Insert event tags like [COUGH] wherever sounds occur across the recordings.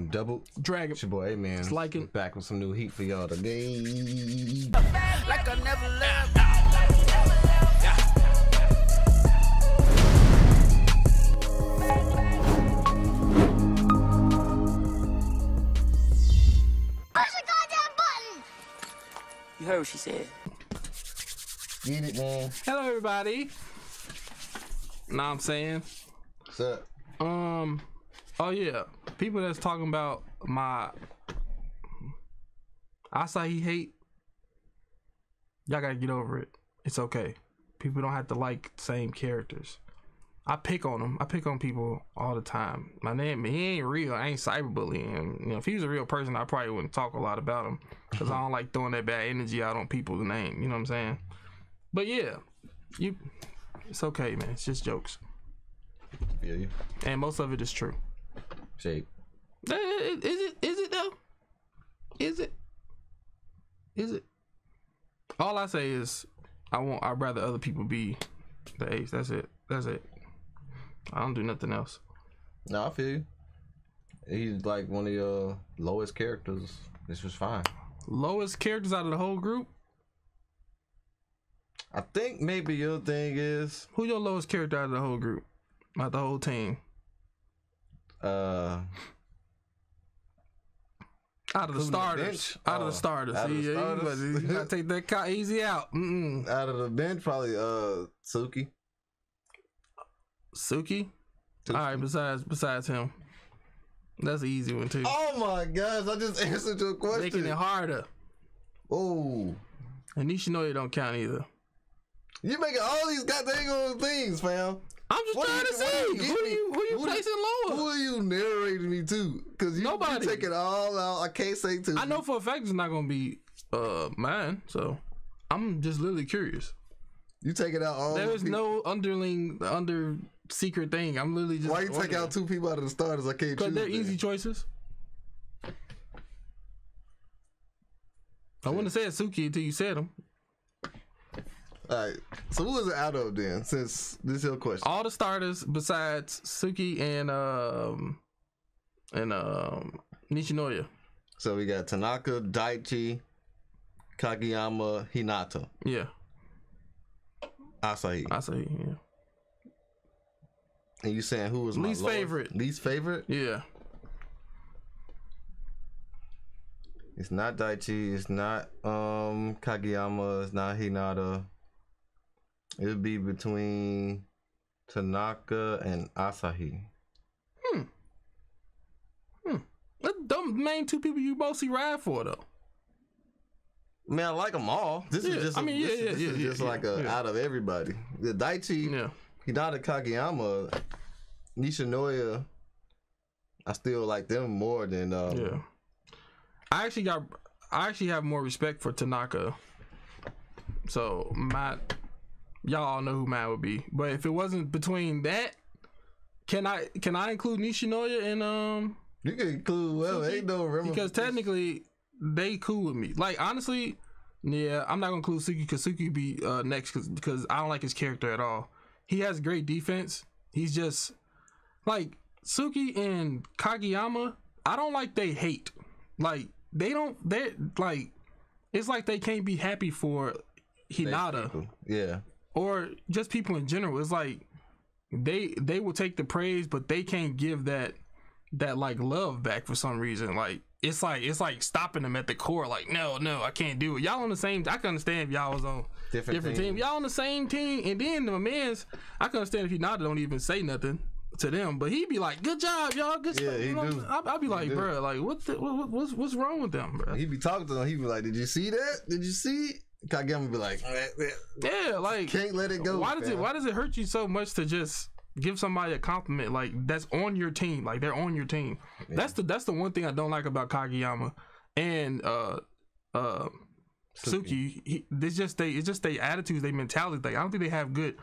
Double Dragon. It's your boy, hey man. It's like it. Back with some new heat for y'all today. like I never left. Push the goddamn button! You heard what she said. Get it, man. Hello, everybody. Know what I'm saying? What's up? Um. Oh yeah, people that's talking about my Asahi hate. Y'all gotta get over it. It's okay. People don't have to like the same characters. I pick on them. I pick on people all the time. My name, he ain't real. I ain't cyberbullying. You know, if he was a real person, I probably wouldn't talk a lot about him because I don't like throwing that bad energy out on people's name. You know what I'm saying? But yeah, you. It's okay, man. It's just jokes, Feel you. and most of it is true. Shape. Eh, Is it? Is it though? Is it? Is it? All I say is, I want. I'd rather other people be the ace. That's it. That's it. I don't do nothing else. No, I feel you. He's like one of your lowest characters. This was fine. Lowest characters out of the whole group. I think maybe your thing is Who your lowest character out of the whole group? not the whole team. Uh Out of the the starters. bench? Out of Oh, the starters. out of the yeah, you starters? gotta- you gotta [LAUGHS] take that cut easy out. Mm-mm. out of the bench probably uh Suki. Suki. All right. Besides, besides him, that's an easy one too. Oh my gosh, I just [LAUGHS] answered your question. Making it harder. Oh. And Nishinoya don't count either. You making all these goddamn things, fam. I'm just What trying to you- are see you who you who you Who placing Who lower. are you narrating me to? Because you, Nobody. you take it all out. I can't say to. I know for a fact it's not gonna be uh mine, so I'm just literally curious. You take it out all. There the is no underling under secret thing. I'm literally just Why you take out two people out of the starters? I can't because they're then? easy choices. I wouldn't have said Suki until you said them. All right. So who is it out of then? Since this is your question. All the starters besides Suki and um and um Nishinoya. So we got Tanaka, Daichi, Kageyama, Hinata, Yeah, Asahi. I say yeah. And you saying who was my Least favorite. Least favorite? Yeah. It's not Daichi. It's not um Kageyama. It's not Hinata. It would be between Tanaka and Asahi. That's the main two people you mostly ride for though. Man, I like them all. This Yeah, is just. I a- mean, yeah, this, yeah, this yeah, is yeah, just yeah, like a out of everybody. The Daichi, Yeah. Hinata, Kageyama, Nishinoya. I still like them more than. Um, Yeah. I actually got I actually have more respect for Tanaka. So my y'all all know who mine would be. But if it wasn't between that, can I can I include Nishinoya and um You can include well, ain't no remember because technically they cool with me. Like honestly, yeah, I'm not gonna include Suki because Suki be uh, next cause, because I don't like his character at all. He has great defense. He's just like Suki and Kageyama. I don't like they hate. Like they don't. They like. It's like they can't be happy for Hinata Yeah. Or just people in general. It's like they they will take the praise, but they can't give that that like love back for some reason. Like it's like it's like stopping them at the core. Like no, no, I can't do it. Y'all on the same. I can understand if y'all was on Different different, team. team. Y'all on the same team, and then the man's. I can understand if he not don't even say nothing to them, but he'd be like, "Good job, y'all. Good Yeah, stuff." he You do. I'd be like, do. bro, like what, the, what what's what's wrong with them, bro? He'd be talking to them. He'd be like, "Did you see that? Did you see?" It?" Kageyama be like, Yeah, like "Can't let it go." why does it why does it hurt you so much to just give somebody a compliment like that's on your team like they're on your team that's the that's the one thing i don't like about kageyama and uh uh suki, he, it's just they it's just their attitudes their mentality like i don't think they have good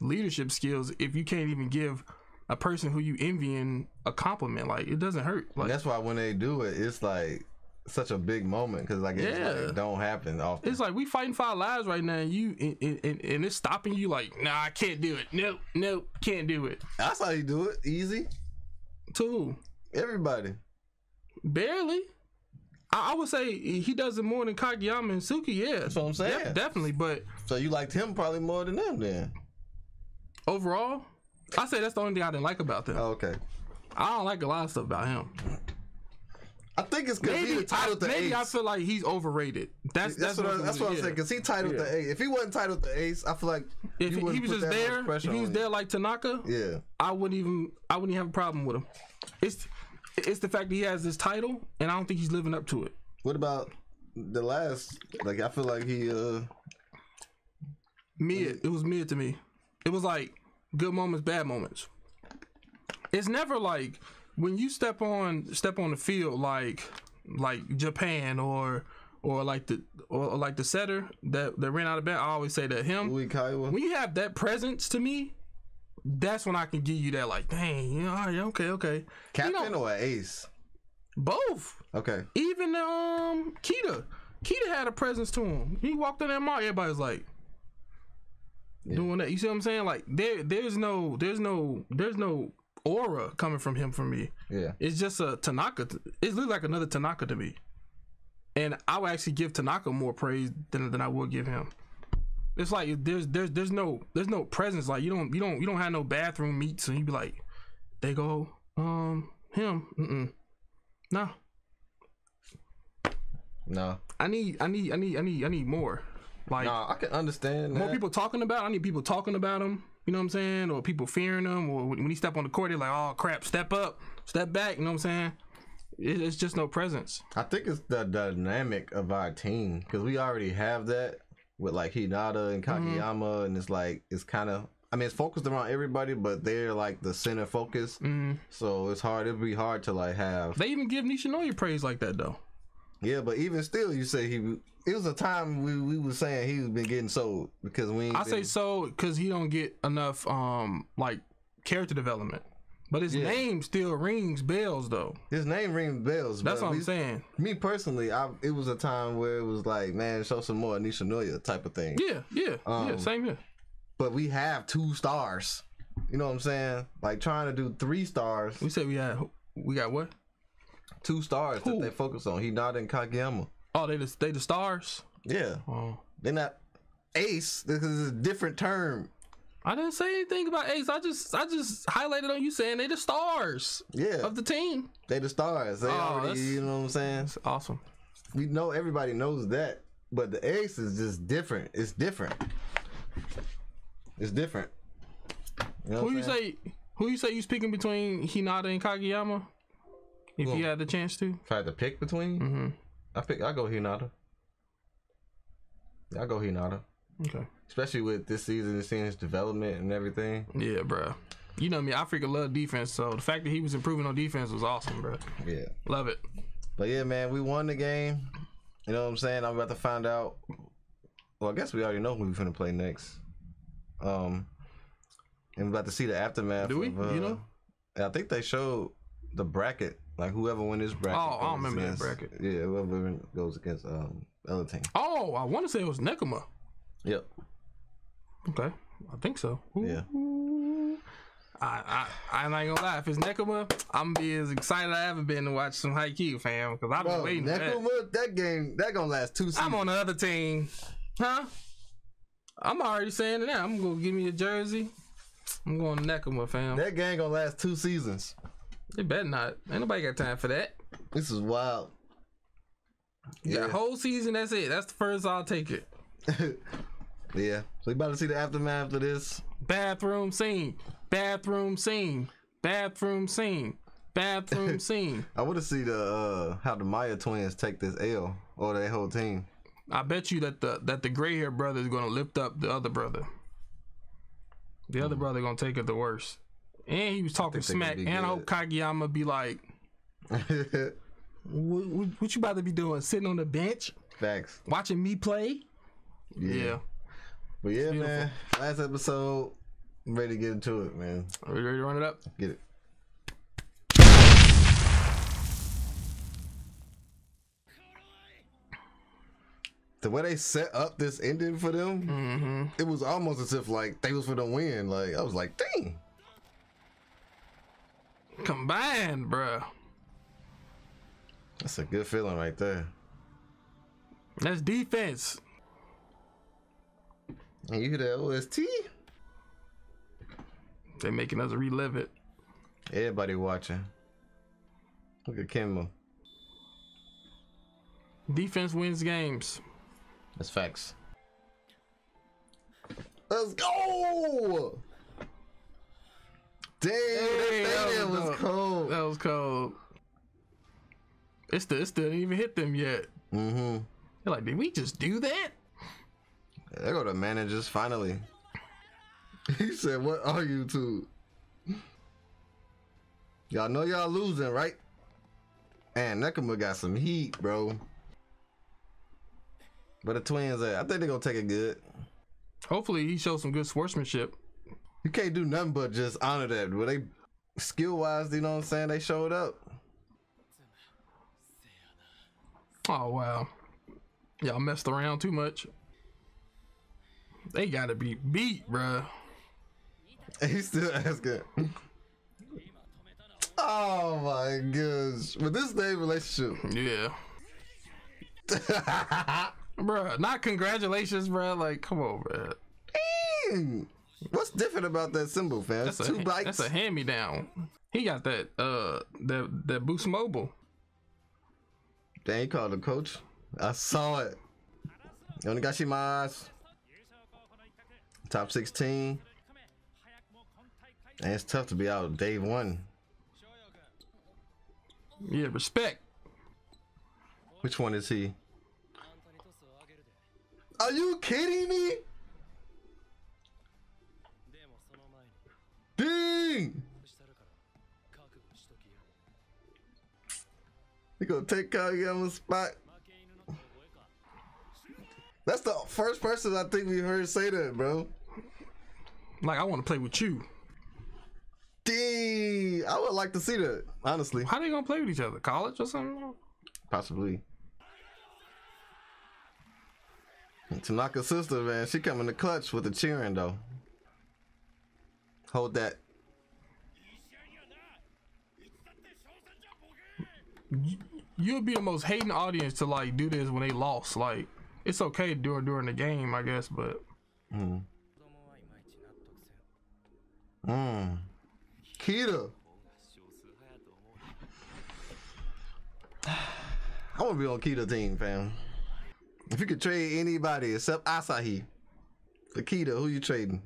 leadership skills if you can't even give a person who you envying a compliment like it doesn't hurt And that's why when they do it, it's like such a big moment because like Yeah. like don't happen often. It's like we fighting for our lives right now, and you and, and, and it's stopping you. Like, nah, I can't do it. Nope, nope, can't do it. That's how you do it. Easy. To? Everybody. Barely. I, I would say he does it more than Kageyama and Suki. Yeah, That's what I'm saying. definitely. But So you liked him probably more than them then. overall, I say that's the only thing I didn't like about them. Oh, okay. I don't like a lot of stuff about him. I think it's because he Maybe, I, entitled to maybe I feel like he's overrated. That's That's, that's, what, I, that's what I'm yeah. saying. Because he titled Yeah. the ace. If he wasn't titled the ace, I feel like If you he, was just there, if he was there you. like Tanaka, Yeah. I wouldn't even I wouldn't even have a problem with him. It's it's the fact that he has this title, and I don't think he's living up to it. What about the last? Like I feel like he. uh Mid, it was mid to me. It was like good moments, bad moments. It's never like when you step on step on the field like like Japan or or like the or, like the setter that that ran out of bed. I always say that him. When you have that presence to me, that's when I can give you that like, dang, you know, all right, okay, okay. Captain know- or ace? Both. Okay. Even um Kita. Kita had a presence to him. He walked in that mall, everybody's like doing that. You see what I'm saying? Like there there's no there's no there's no aura coming from him for me. Yeah. It's just a Tanaka. It looks like another Tanaka to me. And I would actually give Tanaka more praise than, than I would give him. It's like there's there's there's no there's no presence. Like you don't you don't you don't have no bathroom meets and you be like, they go um him Mm-mm. no. No. I need I need I need I need I need more. Like No, I can understand more that. people talking about. I need people talking about him. You know what I'm saying? Or people fearing him. Or when he step on the court, they're like, "Oh crap! Step up, step back." You know what I'm saying? It's just no presence. I think it's the dynamic of our team because we already have that with like Hinata and Mm-hmm. And it's like it's kind of. I mean, it's focused around everybody, but they're like the center focus. Mm. So it's hard. It'd be hard to like have. They even give Nishinoya praise like that though. Yeah, but even still, you say he. It was a time we we was saying he was been getting sold because we. Ain't I say been- so because he don't get enough um like character development. But his Yeah. name still rings bells though. his name rings bells. That's what I'm saying. Me personally, I it was a time where it was like, man, show some more Nishinoya type of thing. Yeah, yeah, yeah. Um, Same here. But we have two stars. You know what I'm saying? Like trying to do three stars, We said we had we got what? two stars Who? that they focus on. He not in Kageyama. Oh, they the they the stars. Yeah, Oh. they're not ace. This is a different term. I didn't say anything about Ace. I just I just highlighted on you saying they the stars Yeah, of the team. they the stars. They Oh, already, you know what I'm saying? That's awesome. We know everybody knows that, but the ace is just different. It's different. It's different. You know Who you saying? say? Who you say you speaking between Hinata and Kageyama? If Who? you had the chance to. If I had to pick between, Mm-hmm. I pick. I go Hinata. I go Hinata, Okay. especially with this season and seeing his development and everything. Yeah, bro. You know me. I freaking love defense. So the fact that he was improving on defense was awesome, bro. Yeah. Love it. But yeah, man, we won the game. You know what I'm saying? I'm about to find out. Well, I guess we already know who we're gonna play next. Um, and we're about to see the aftermath. Do we? Of, uh, You know? I think they showed the bracket, like whoever win this bracket. Oh, I don't remember that bracket. Yeah, whoever goes against um other team. Oh, I want to say it was Nekoma. Yep. Okay. I think so. Yeah. I, I, I'm not gonna lie. If it's Nekoma, I'm gonna be as excited as I ever been to watch some Haikyuu, fam. Because I've been Bro, waiting for that. Nekoma, that game, that gonna last two seasons. I'm on the other team, huh? I'm already saying it now. I'm gonna give me a jersey. I'm going Nekoma, fam. That game gonna last two seasons. They better not. Ain't nobody got time for that. This is wild. You a whole season. That's it. That's the first. I'll take it. [LAUGHS] Yeah. So you about to see the aftermath of this. Bathroom scene. Bathroom scene. Bathroom scene. Bathroom [LAUGHS] scene. I want to see the uh how the Miya twins take this L or their whole team. I bet you that the that the gray hair brother is gonna lift up the other brother. The other brother gonna take it the worst. And he was talking smack. And I hope. Kageyama be like, [LAUGHS] what, what, what you about to be doing? Sitting on the bench Facts. watching me play? Yeah. But yeah, man. Last episode. I'm ready to get into it, man. Are you ready to run it up? Get it. The way they set up this ending for them, Mm-hmm. it was almost as if like they was for the win. Like I was like, dang. Combined, bruh. That's a good feeling right there. That's defense. And you hear that OST? They making us relive it. Everybody watching. Look at Kimbo. Defense wins games. That's facts. Let's go! Damn, Hey, that that was was cold. That was cold. It still, it still didn't even hit them yet. Mm-hmm. They're like, did we just do that? There go the managers finally. [LAUGHS] He said, "What are you two? Y'all know y'all losing, right?" Man, Nekoma got some heat, bro. But the twins, I think they're gonna take it good. Hopefully, he shows some good sportsmanship. You can't do nothing but just honor that. But they skill wise, you know what I'm saying? They showed up. Oh wow, y'all messed around too much. They gotta be beat, bruh. [LAUGHS] He's still asking. [LAUGHS] Oh my gosh. But this day relationship. Yeah, [LAUGHS] bruh. Not congratulations, bruh. Like, come on, bruh. Dang. What's different about that symbol, fam? That's It's a two bites. that's a hand me down. He got that uh that that Boost Mobile. Dang, he called the coach. I saw it. Onegaishimasu. Top 16. And it's tough to be out day one. Yeah, respect. Which one is he? Are you kidding me? Dang! He gonna take Kageyama's spot. That's the first person I think we heard say that, bro. Like, I want to play with you. Dang! I would like to see that, honestly. How they gonna play with each other? College or something? Possibly. Tanaka's sister, man, she coming to clutch with the cheering though. Hold that. You'll be the most hating audience to like do this when they lost. Like, it's okay during during the game, I guess, but Mm. Mm. Kita. [SIGHS] I want to be on Kita team, fam. If you could trade anybody except Asahi for Kita, who you trading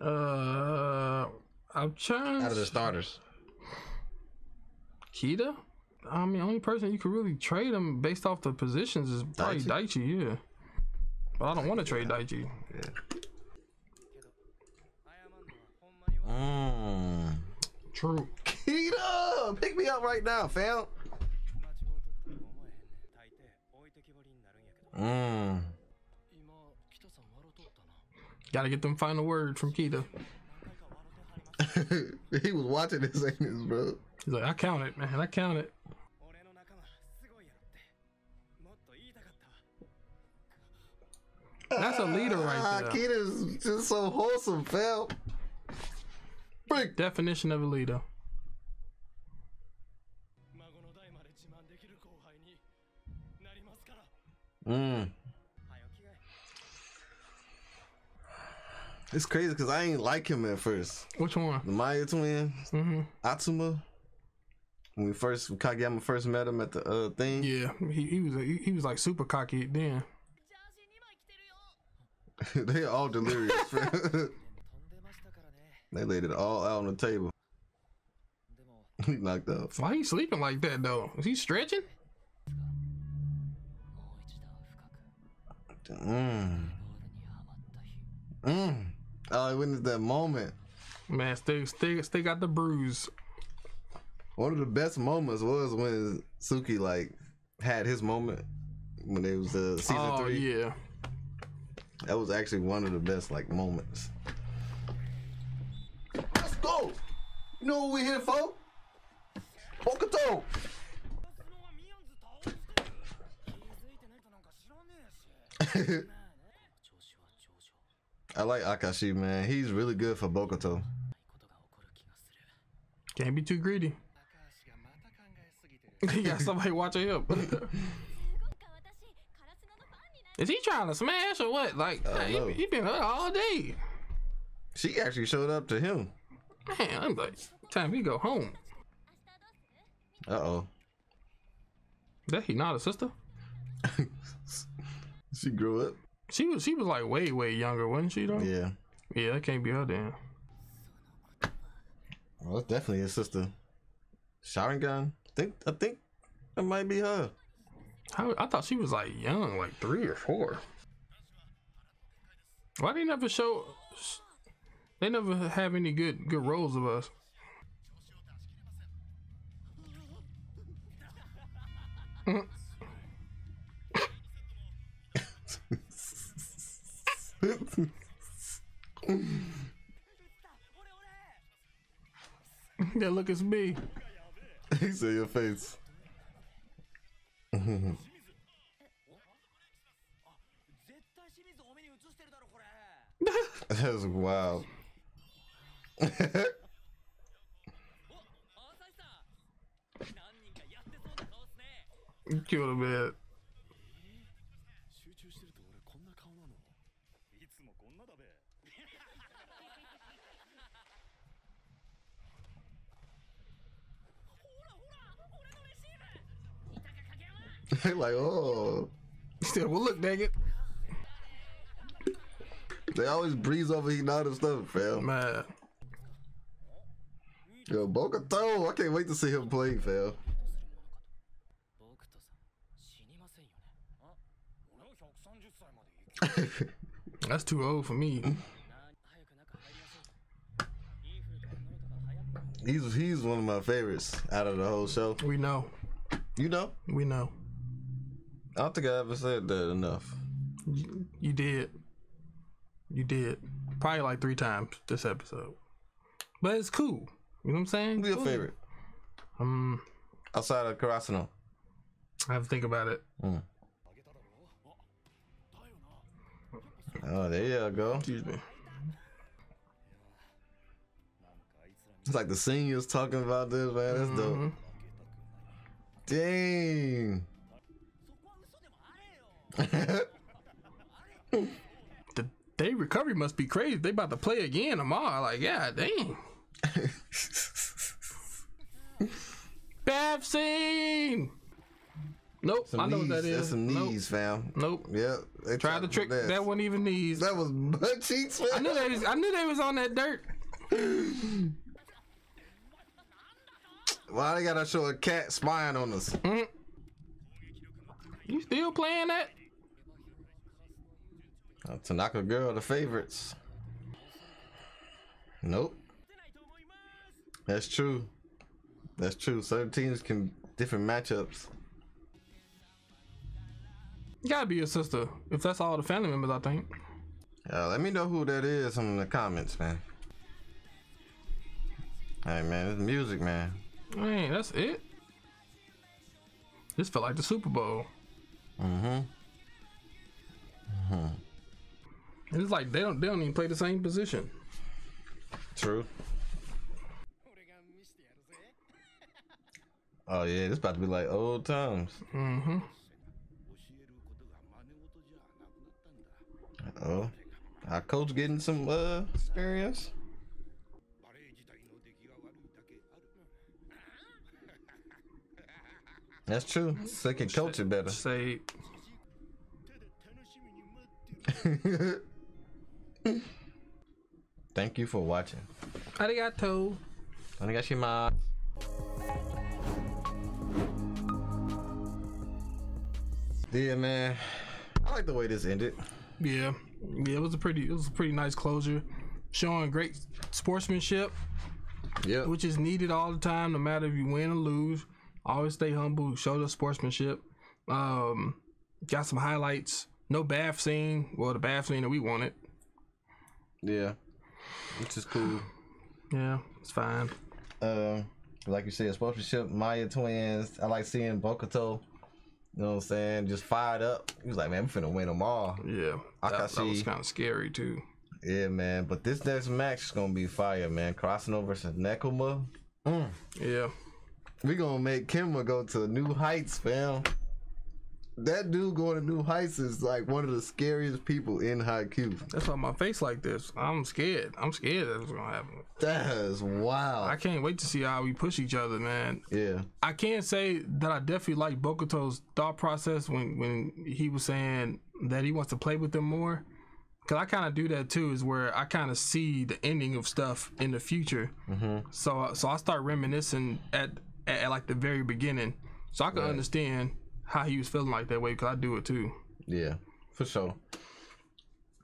uh, I'm trying. out of the starters? Kita. I mean, only person you could really trade him based off the positions is probably Daichi. yeah. But I don't want to trade Daichi. Yeah. Mm. True. Kita, pick me up right now, fam. Mm. Got to get them final word from Kita. [LAUGHS] he was watching this, ain't this, bro? He's like, I count it, man. I count it. That's a leader Ah, right there. Kita's just so wholesome, fam. Break. Definition of a leader. Mm. It's crazy because I ain't like him at first. Which one? The Miya twins, hmm Atsumu. When we first Kageyama first met him at the uh thing, Yeah, he, he was he, he was like super cocky then. [LAUGHS] they are all delirious. [LAUGHS] they laid it all out on the table. [LAUGHS] he knocked out. Why he sleeping like that though? Is he stretching? Mm. Mm. I witnessed that moment. Man, still still still got the bruise. One of the best moments was when Suki like had his moment when it was uh, season oh three. yeah. That was actually one of the best like moments. Let's go. You know what we here for? Bokuto. [LAUGHS] I like Akashi, man. He's really good for Bokuto. Can't be too greedy. [LAUGHS] he got somebody watching him. [LAUGHS] Is he trying to smash or what? Like, I he, he been hurt all day. She actually showed up to him. Man, I'm like, time we go home. Uh oh. That he not a sister? [LAUGHS] She grew up. She was she was like way way younger, wasn't she though? Yeah. Yeah, that can't be her then. Well, it's definitely his sister. Sharingan. I think I think that might be her. How, I thought she was like young, like three or four. Why they never show? They never have any good good roles of us. [LAUGHS] yeah, look, it's me. he said your face. [LAUGHS] That's wild. You killed him, man. They like, oh. He said, well, look, dang it. They always breeze over eating all this stuff, fam. Man. Yo, Boca I can't wait to see him play, fam. [LAUGHS] That's too old for me. He's he's one of my favorites out of the whole show. We know. You know? We know. I don't think I ever said that enough. You, you did. You did. Probably like three times this episode. But it's cool. You know what I'm saying? Who's your cool. favorite? Um, outside of Karasuno. I have to think about it. Mm. Oh, there you go. Excuse me. It's like the seniors talking about this, man. That's mm-hmm. dope. Dang. [LAUGHS] The they recovery must be crazy. They about to play again tomorrow. Like, yeah, dang. Bath scene. Nope, some I know knees. what that That's is. some Nope. knees, fam. Nope. Yep. They Tried to trick that. that wasn't even knees. That was butt cheeks, man. I knew they was, I knew they was on that dirt. [SIGHS] Why they gotta show a cat spying on us? Mm. You still playing that? Uh, Tanaka girl, the favorites. Nope. That's true. That's true. Certain teams can different matchups. You gotta be a sister. If that's all the family members, I think. Uh, let me know who that is in the comments, man. Hey, man, it's music, man. Man, that's it. This felt like the Super Bowl. Mm-hmm. It's like they don't they don't even play the same position. True. Oh yeah, it's about to be like old times. Mm-hmm. Oh, our coach getting some uh, experience. That's true. Second coach it better. Say. [LAUGHS] Thank you for watching. arigato. Onegashimasu. Yeah, man. I like the way this ended. Yeah, yeah. It was a pretty it was a pretty nice closure, showing great sportsmanship, Yep. which is needed all the time, no matter if you win or lose. Always stay humble. Show the sportsmanship. Um, got some highlights. No bath scene. Well, the bath scene that we wanted. Yeah. Which is cool. [SIGHS] Yeah, it's fine. Um, like you said, sportsmanship, Miya twins. I like seeing Bokuto. You know what I'm saying? Just fired up. He was like, man, I'm finna win them all. Yeah, that, that was Akashi. kind of scary too. Yeah, man. But this next match is gonna be fire, man. Karasuno versus Nekoma. Mm. Yeah, We gonna make Kimba go to new heights, fam. That dude going to new heights is like one of the scariest people in Haikyuu. That's why my face like this. I'm scared. I'm scared that's gonna happen. That is wow. I can't wait to see how we push each other, man. Yeah, I can't say that I definitely like Bokuto's thought process when when he was saying that he wants to play with them more. Cause I kind of do that too, is where I kind of see the ending of stuff in the future. Mm-hmm. So so I start reminiscing at, at at like the very beginning, so I can Right. understand how he was feeling like that way. Cause I do it too. yeah, for sure.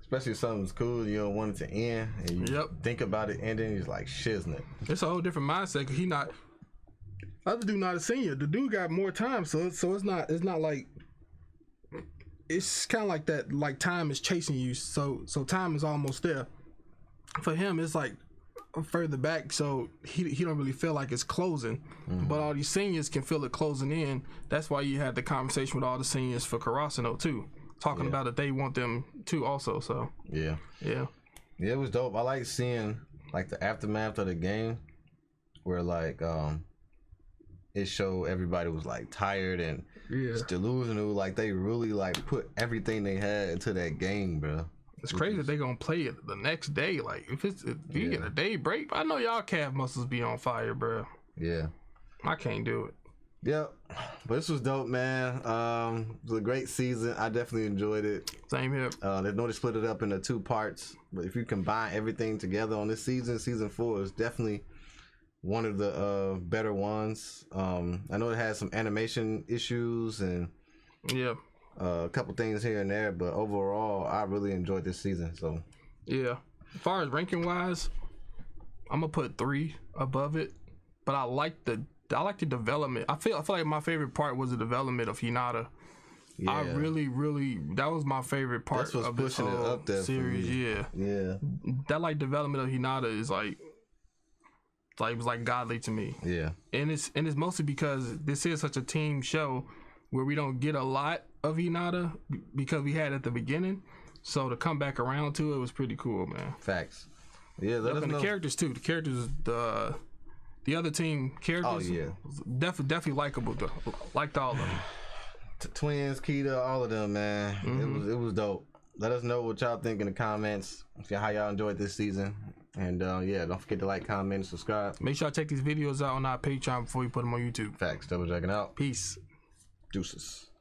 Especially if something's cool, you don't want it to end, and you Yep. think about it ending, it's like shiznit. It's a whole different mindset. Cause he not other dude not a senior. The dude got more time, so so it's not it's not like it's kind of like that. Like time is chasing you, so so time is almost there. For him, it's like further back, so he he don't really feel like it's closing. But all these seniors can feel it closing in. That's why you had the conversation with all the seniors for Karasuno too, talking Yeah. about that they want them too also. So Yeah, yeah, yeah, it was dope. I like seeing like the aftermath of the game, where like um, it showed everybody was like tired and yeah, delusional. Like they really like put everything they had into that game, bro. It's crazy that they gonna play it the next day. Like if it's if you Yeah. get a day break, I know y'all calf muscles be on fire, bro. Yeah. I can't do it. Yep. But this was dope, man. Um, it was a great season. I definitely enjoyed it. Same here. Uh, they know they split it up into two parts, but if you combine everything together on this season, season four is definitely one of the uh, better ones. Um, I know it has some animation issues and Yeah, uh, a couple things here and there, but overall, I really enjoyed this season. So yeah. As far as ranking wise, I'm gonna put three above it, but I like the I like the development. I feel I feel like my favorite part was the development of Hinata. yeah, I really, really that was my favorite part That's what's of this pushing it up there series. Yeah, yeah, that like development of Hinata is like, like it was like godly to me. yeah, and it's and it's mostly because this is such a team show where we don't get a lot of Hinata because we had at the beginning. So to come back around to it was pretty cool, man. facts. Yeah, let us and the characters too. The characters, the the other team characters, Oh, yeah. definitely definitely likable. though. Liked all of them. [SIGHS] Twins, Kita, all of them, man. It Mm-hmm. was it was dope. Let us know what y'all think in the comments. See how y'all enjoyed this season. And uh, yeah, don't forget to like, comment, and subscribe. Make sure I check these videos out on our Patreon before we put them on YouTube. Facts, double checking out. Peace. Deuces.